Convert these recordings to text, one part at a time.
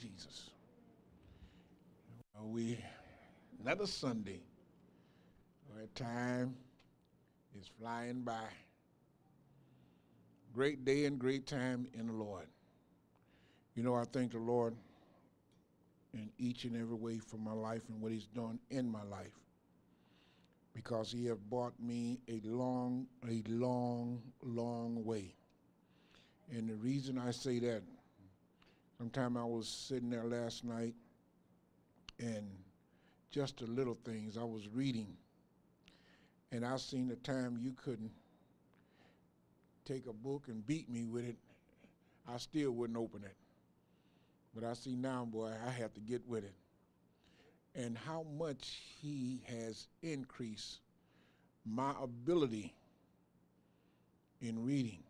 Jesus. We another Sunday where time is flying by. Great day and great time in the Lord. You know, I thank the Lord in each and every way for my life and what He's done in my life because He has brought me a long, a long, long way. And the reason I say that, sometime I was sitting there last night and just the little things I was reading, and I seen the time you couldn't take a book and beat me with it, I still wouldn't open it. But I see now, boy, I have to get with it. And how much he has increased my ability in reading.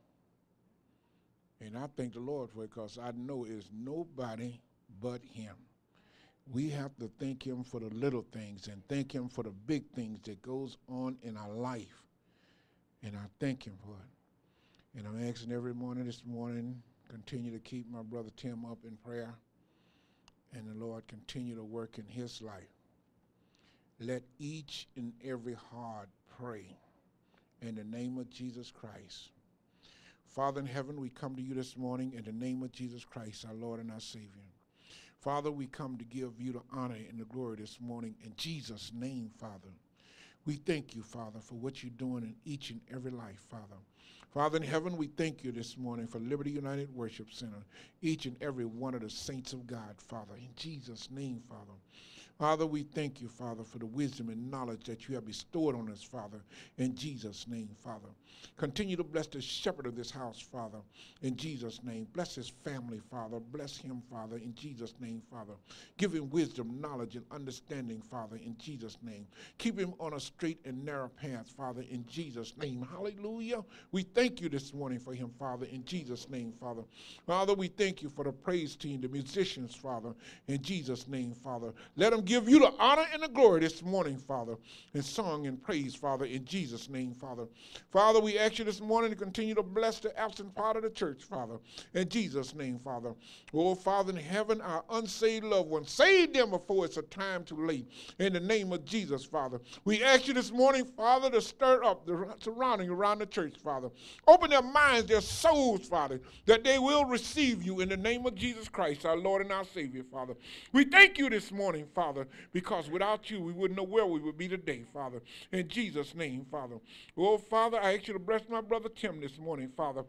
And I thank the Lord for it because I know it's nobody but him. We have to thank him for the little things and thank him for the big things that goes on in our life. And I thank him for it. And I'm asking every morning this morning, continue to keep my brother Tim up in prayer. And the Lord continue to work in his life. Let each and every heart pray in the name of Jesus Christ. Father in heaven, we come to you this morning in the name of Jesus Christ, our Lord and our Savior. Father, we come to give you the honor and the glory this morning in Jesus' name, Father. We thank you, Father, for what you're doing in each and every life, Father. Father in heaven, we thank you this morning for Liberty United Worship Center, each and every one of the saints of God, Father. In Jesus' name, Father. Father, we thank you, Father, for the wisdom and knowledge that you have bestowed on us, Father, in Jesus' name, Father. Continue to bless the shepherd of this house, Father, in Jesus' name. Bless his family, Father. Bless him, Father, in Jesus' name, Father. Give him wisdom, knowledge, and understanding, Father, in Jesus' name. Keep him on a straight and narrow path, Father, in Jesus' name. Hallelujah. We thank you this morning for him, Father, in Jesus' name, Father. Father, we thank you for the praise team, the musicians, Father, in Jesus' name, Father. Let them give you the honor and the glory this morning, Father, in song and praise, Father, in Jesus' name, Father. Father, we ask you this morning to continue to bless the absent part of the church, Father, in Jesus' name, Father. Oh, Father in heaven, our unsaved loved ones, save them before it's a time too late. In the name of Jesus, Father. We ask you this morning, Father, to stir up the surrounding around the church, Father. Open their minds, their souls, Father, that they will receive you in the name of Jesus Christ, our Lord and our Savior, Father. We thank you this morning, Father, because without you, we wouldn't know where we would be today, Father. In Jesus' name, Father. Oh, Father, I ask you to bless my brother Tim this morning, Father.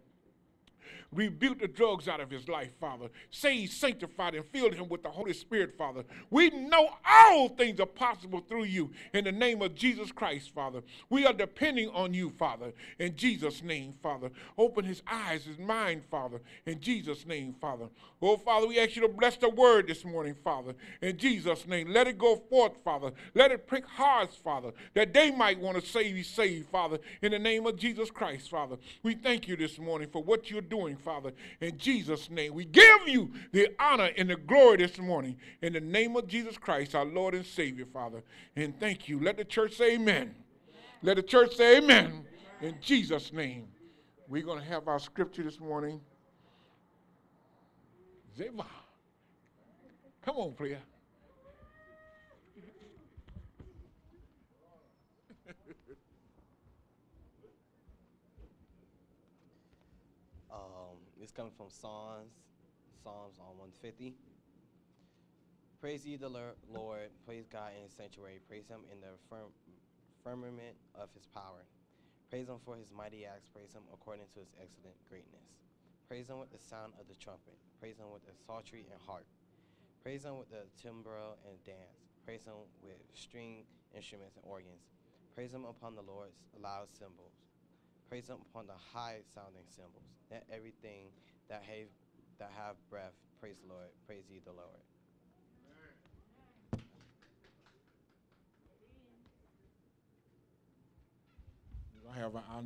Rebuke the drugs out of his life, Father. Saved, sanctified, and filled him with the Holy Spirit, Father. We know all things are possible through you in the name of Jesus Christ, Father. We are depending on you, Father, in Jesus' name, Father. Open his eyes, his mind, Father, in Jesus' name, Father. Oh, Father, we ask you to bless the word this morning, Father, in Jesus' name. Let it go forth, Father. Let it prick hearts, Father, that they might want to save you, save, Father, in the name of Jesus Christ, Father. We thank you this morning for what you're doing, Father, in Jesus' name. We give you the honor and the glory this morning in the name of Jesus Christ, our Lord and Savior, Father. And thank you. Let the church say amen. Let the church say amen in Jesus' name. We're going to have our scripture this morning. Come on, player. Um, it's coming from Psalms, Psalms uh, on 150. Praise ye the Lord, praise God in his sanctuary, praise him in the firm- firmament of his power. Praise him for his mighty acts, praise him according to his excellent greatness. Praise him with the sound of the trumpet, praise him with the psaltery and harp. Praise him with the timbrel and dance. Praise him with string instruments and organs. Praise him upon the Lord's loud cymbals. Praise him upon the high sounding cymbals. Let everything that have that have breath praise the Lord. Praise ye the Lord. To have our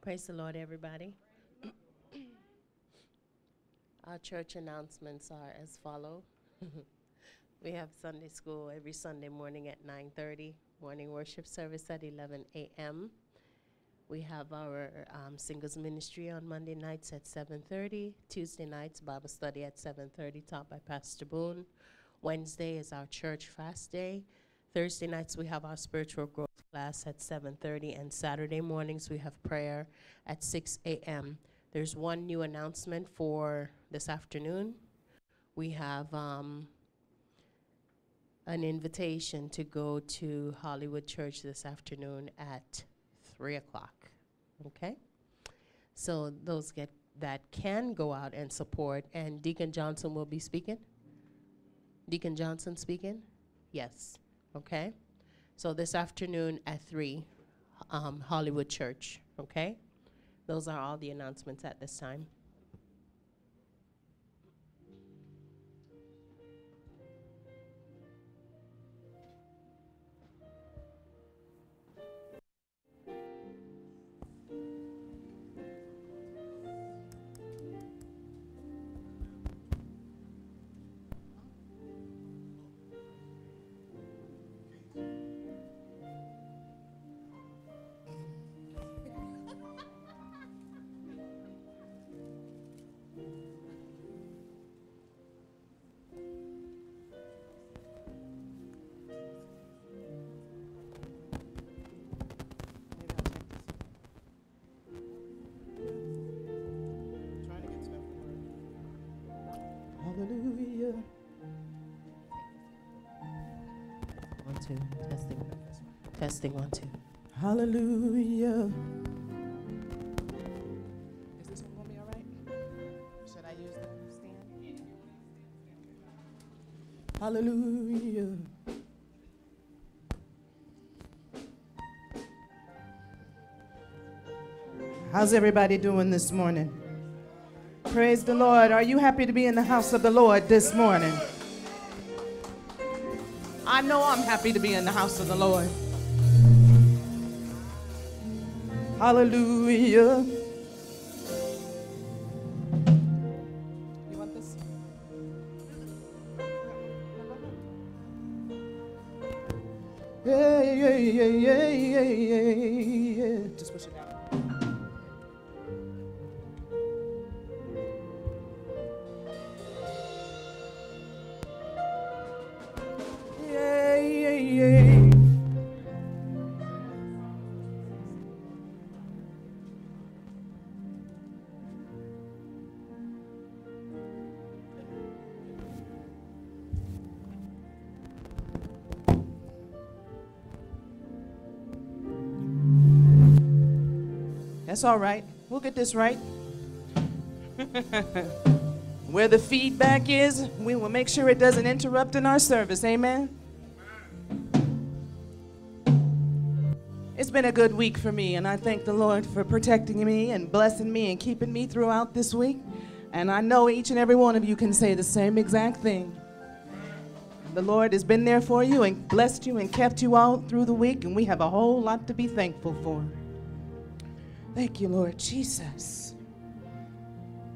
Praise the Lord, everybody. Our church announcements are as follow. we have Sunday school every Sunday morning at 9:30, morning worship service at 11 a.m. We have our um, singles ministry on Monday nights at 7:30, Tuesday nights Bible study at 7:30, taught by Pastor Boone. Wednesday is our church fast day. Thursday nights we have our spiritual growth class at 7:30 and Saturday mornings we have prayer at 6 a.m. There's one new announcement for this afternoon. We have um, an invitation to go to Hollywood Church this afternoon at 3 o'clock. Okay? So those get that can go out and support, and Deacon Johnson will be speaking. Deacon Johnson speaking? Yes. Okay? So this afternoon at 3, um, Hollywood Church. Okay? Those are all the announcements at this time. Two, testing. Testing, one, two. Hallelujah. Is this one gonna be all right? Should I use the stand? Hallelujah. How's everybody doing this morning? Praise the Lord. Are you happy to be in the house of the Lord this morning? I know I'm happy to be in the house of the Lord. Hallelujah. That's all right. We'll get this right. Where the feedback is, we will make sure it doesn't interrupt in our service. Amen. It's been a good week for me, and I thank the Lord for protecting me and blessing me and keeping me throughout this week. And I know each and every one of you can say the same exact thing. The Lord has been there for you and blessed you and kept you all through the week, and we have a whole lot to be thankful for. Thank you, Lord Jesus.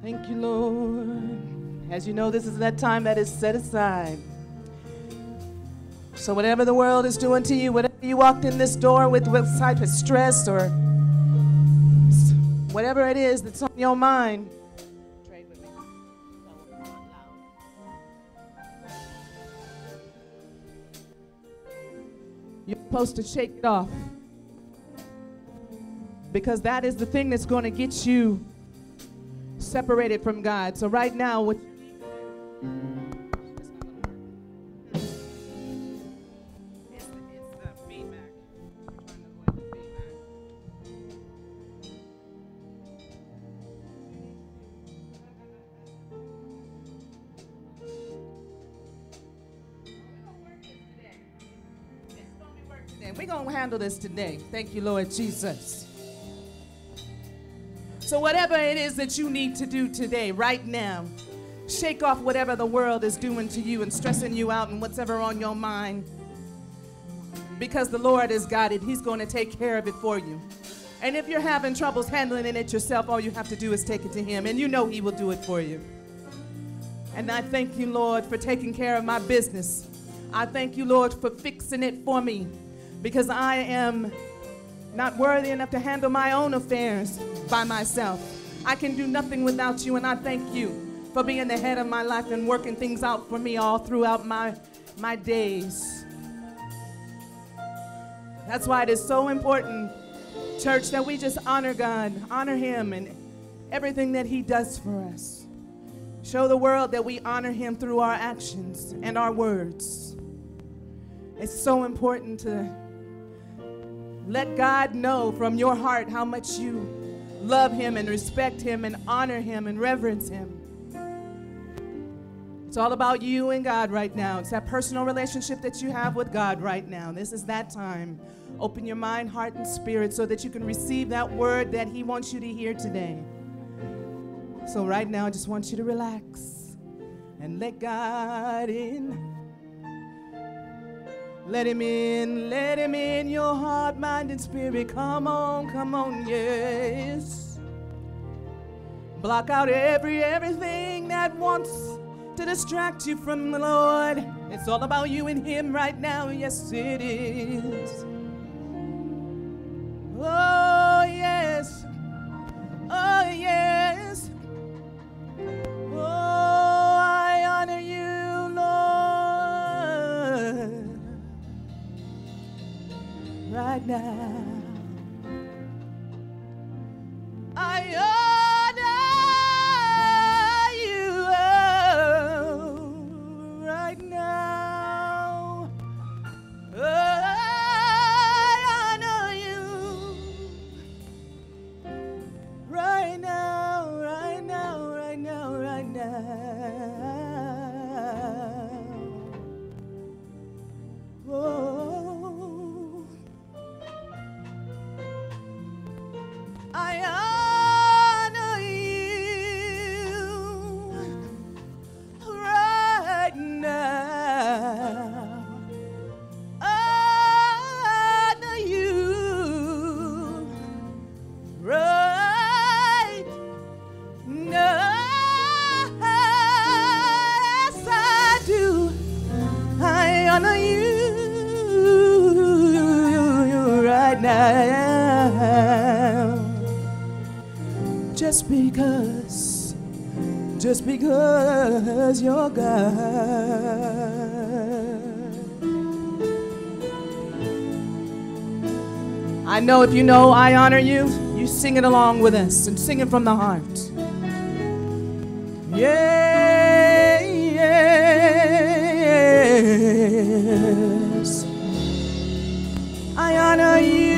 Thank you, Lord. As you know, this is that time that is set aside. So, whatever the world is doing to you, whatever you walked in this door with, what type of stress or whatever it is that's on your mind. You're supposed to shake it off. Because that is the thing that's going to get you separated from God. So right now, And we're going to handle this today. Thank you, Lord Jesus. So, whatever it is that you need to do today, right now, shake off whatever the world is doing to you and stressing you out and whatever on your mind. Because the Lord has got it, He's going to take care of it for you. And if you're having troubles handling it yourself, all you have to do is take it to Him, and you know He will do it for you. And I thank you, Lord, for taking care of my business. I thank you, Lord, for fixing it for me because I am not worthy enough to handle my own affairs by myself. I can do nothing without you, and I thank you for being the head of my life and working things out for me all throughout my, my days. That's why it is so important, church, that we just honor God, honor Him, and everything that He does for us. Show the world that we honor Him through our actions and our words. It's so important to let God know from your heart how much you love Him and respect Him and honor Him and reverence Him. It's all about you and God right now. It's that personal relationship that you have with God right now. This is that time. Open your mind, heart, and spirit so that you can receive that word that He wants you to hear today. So, right now, I just want you to relax and let God in. Let him in, let him in your heart, mind, and spirit. Come on, come on, yes. Block out every everything that wants to distract you from the Lord. It's all about you and him right now. Yes, it is. Because, just because you're God. I know if you know I honor you, you sing it along with us and sing it from the heart. Yeah, yes. I honor you.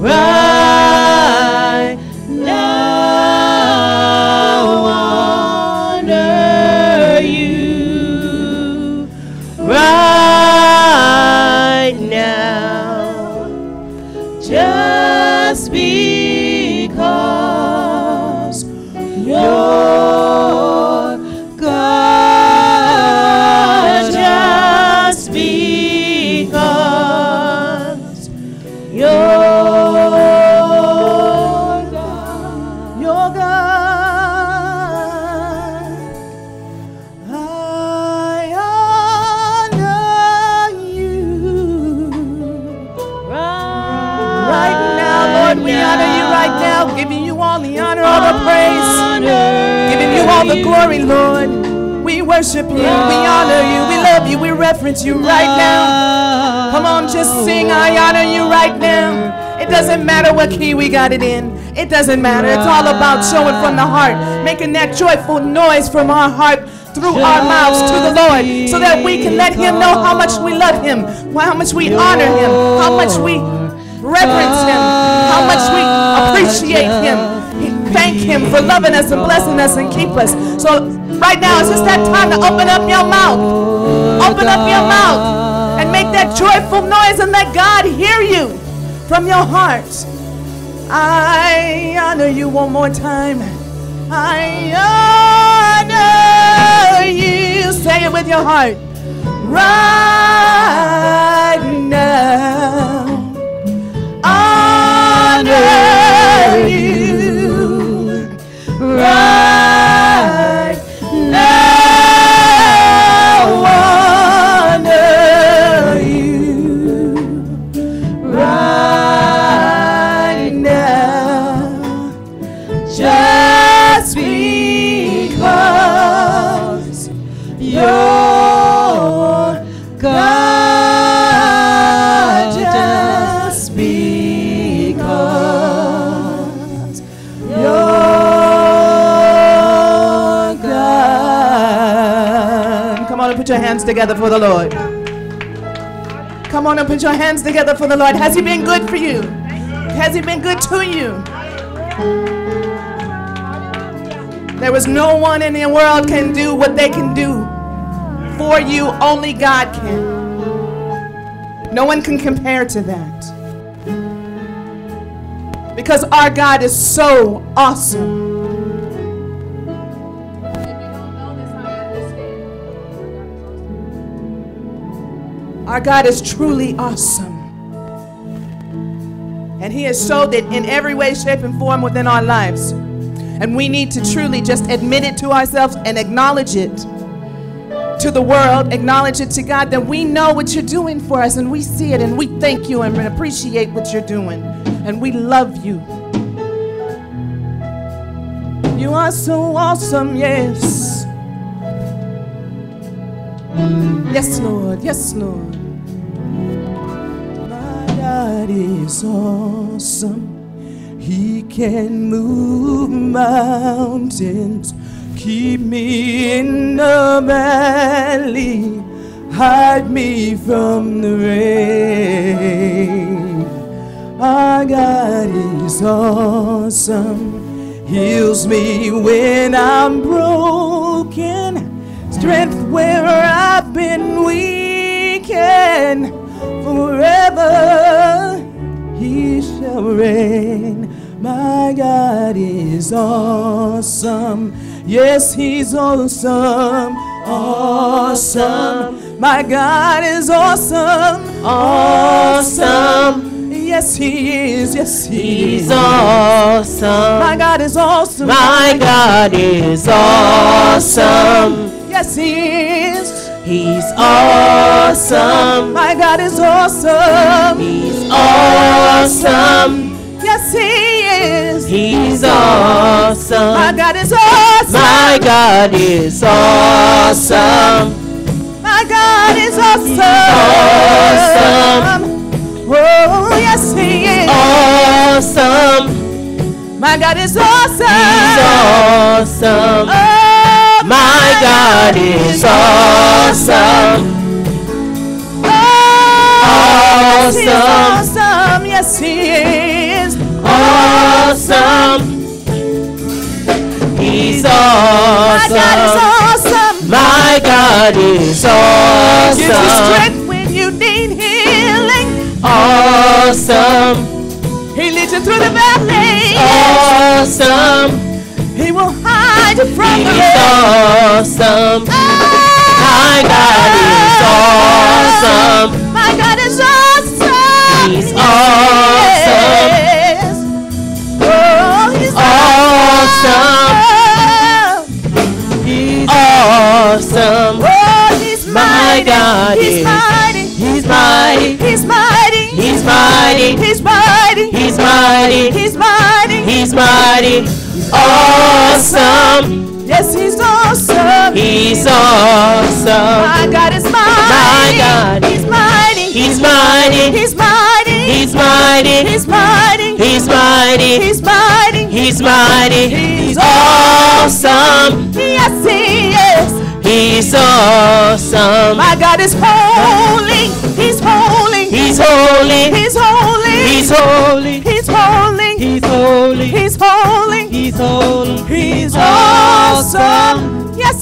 Right all the glory, Lord. We worship you. We honor you. We love you. We reverence you right now. Come on, just sing. I honor you right now. It doesn't matter what key we got it in. It doesn't matter. It's all about showing from the heart, making that joyful noise from our heart through our mouths to the Lord so that we can let Him know how much we love Him, how much we honor Him, how much we reverence Him, how much we appreciate Him. Thank Him for loving us and blessing us and keep us. So, right now, it's just that time to open up your mouth. Open up your mouth and make that joyful noise and let God hear you from your heart. I honor you one more time. I honor you. Say it with your heart. Right hands together for the Lord. Come on and put your hands together for the Lord. Has He been good for you? Has He been good to you? There is no one in the world can do what they can do for you. Only God can. No one can compare to that. Because our God is so awesome. Our God is truly awesome. And He has showed it in every way, shape, and form within our lives. And we need to truly just admit it to ourselves and acknowledge it to the world, acknowledge it to God that we know what you're doing for us and we see it and we thank you and appreciate what you're doing. And we love you. You are so awesome, yes. Yes, Lord. Yes, Lord. God is awesome. He can move mountains, keep me in the valley, hide me from the rain. Our God is awesome, heals me when I'm broken, strength where I've been weak, and forever he shall reign. My God is awesome. Yes, he's awesome. Awesome. My God is awesome. Awesome. Yes, he is. Yes, he is. He's awesome. My God is awesome. My God is awesome. Yes, he is. He's awesome. My God is awesome. He's awesome. Yes, he is. He's awesome. My. God is awesome. My God is awesome. My God is awesome. awesome. Oh, yes, He is. Awesome. My God is awesome. He's awesome. Oh, My God is awesome. Yes, He is Awesome. awesome. Yes, He is. Awesome. He's awesome. My God is awesome. awesome. My God is awesome. Gives you strength when you need healing. Awesome. He leads you through the valley. Awesome. He will hide you from the He's rain. awesome. Ah! My God is awesome. My God is awesome. He's awesome. Yes. Oh, he's Awesome. awesome. He's awesome. Oh, he's My mighty. God he's mighty. He's mighty. He's mighty. He's mighty. He's mighty. He's mighty. He's mighty. He's mighty. Awesome. Yes, he's awesome. He's awesome. My God is My mighty. God. He's mighty. He's mighty. He's mighty. He's mighty. He's mighty. He's mighty. He's mighty. He's mighty. He's awesome. Yes, he is. He's awesome. My God is holy. He's holy. He's holy. He's holy. He's holy. He's holy. He's holy. He's holy. He's holy. He's awesome.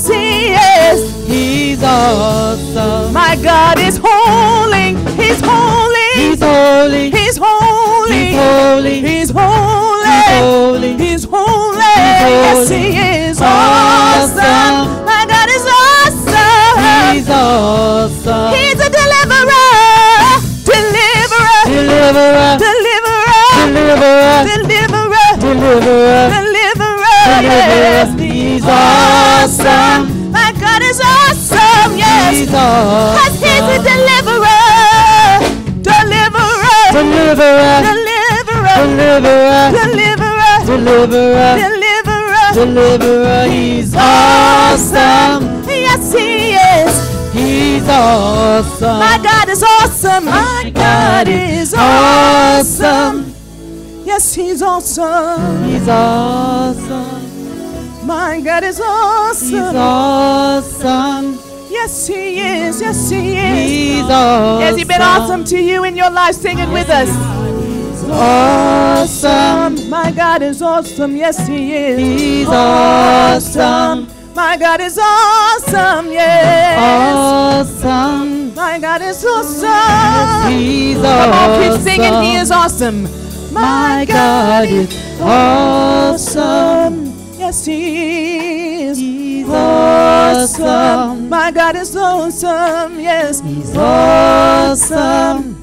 He is. He's awesome. My God is holy. He's holy. He's holy. He's holy. He's holy. He's holy. awesome. My God is awesome, yes. Because He's a deliverer. Deliverer. Deliverer. Deliverer. Deliverer. Deliverer. Deliverer. Deliverer. He's awesome. Yes, He is. He's awesome. My God is awesome. My God is awesome. Yes, He's awesome. He's awesome. My God is He's awesome. awesome. Yes, he is. Yes, he is. He's awesome. Has he been awesome to you in your life? Sing it with us. Awesome. My God is awesome. Yes, he is. He's awesome. My God is awesome. Yes. Awesome. My God is awesome. He's Come on, keep singing. He is awesome. My God is awesome. Yes, he is. He's awesome. awesome. My God is awesome. Yes, He's awesome.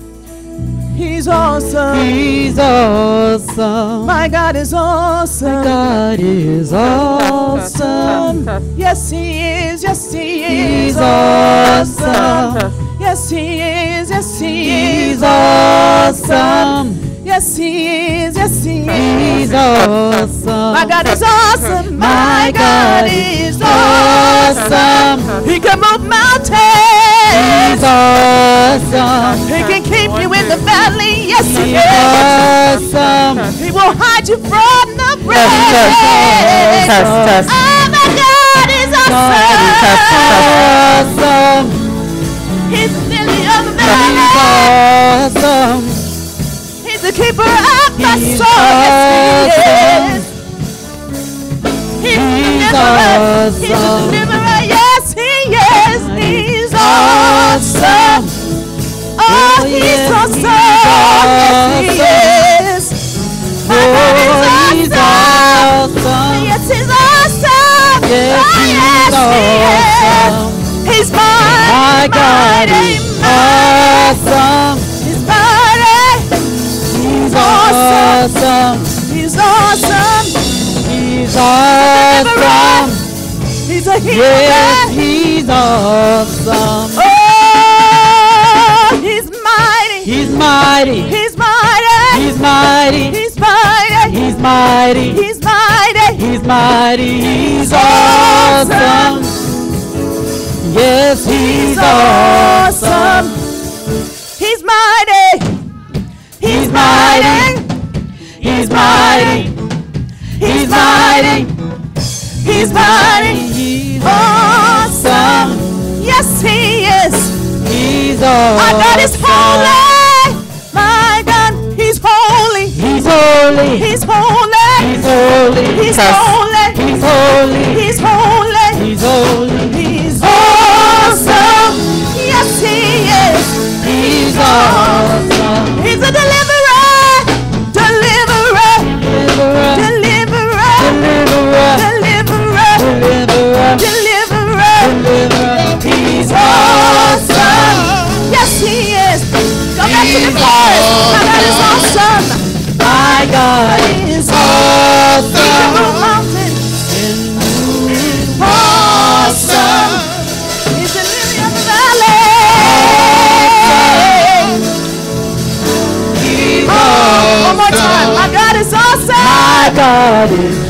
he's awesome. He's awesome. My God is awesome. My God is awesome. Yes, he is. Yes, he is. He's awesome. Yes, he is. Yes, he is. He's awesome. Yes, he is. Yes, he He's awesome. My God is awesome. My God is awesome. awesome. He can move mountains. He's awesome. He can keep you in the valley. Yes, he is. awesome. He will hide you from the rain. Oh, my God is awesome. Awesome. He's the He's awesome. The keeper of my soul. Yes, he is. He's the deliverer. He's the awesome. deliverer. Oh, oh, yes, he is. He's awesome. Oh, he's awesome. Yes, he is. My God Oh, is awesome. Yes, he's awesome. Yes, oh, he's yes, awesome. he is. He's mighty, My God mighty, is mighty. Awesome. awesome. He's awesome. He's awesome. He's a healer. Yes, he's awesome. Oh, he's mighty. He's mighty. He's mighty. He's mighty. He's mighty. He's mighty. He's mighty. He's mighty. He's awesome. Yes, he's awesome. He's mighty. He's mighty. He's mighty. He's mighty. He's mighty. He's Awesome. Yes, he is. He's awesome. My God is holy. My God, he's holy. He's holy. He's holy. He's holy. He's holy. He's holy. He's holy. He's holy. He's awesome. Yes, he is. He's awesome. He's a deliverer. Deliverer. He's awesome. Yes, he is. Go back to the chorus. My God is awesome. My God is awesome. He can move mountains. Awesome. He's the lily of the valley. One more time. My God is awesome. My God is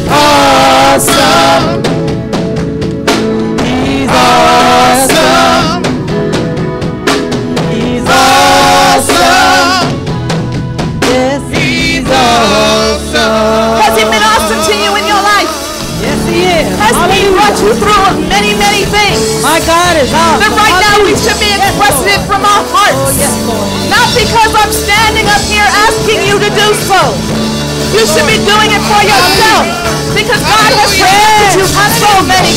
from our hearts. Not because I'm standing up here asking you to do so. You should be doing it for yourself. Because God has protected you from so many